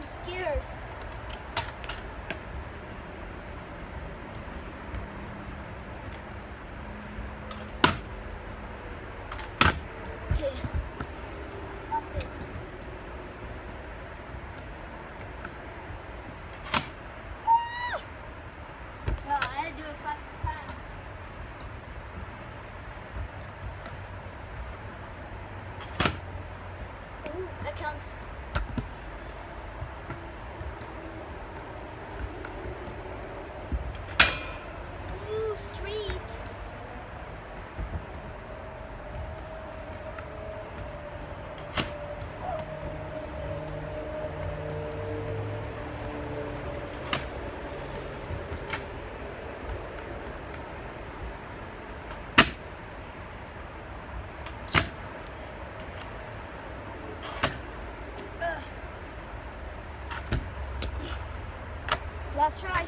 I'm scared. Okay. No, I had to do it five times. Ooh, that counts. Last try.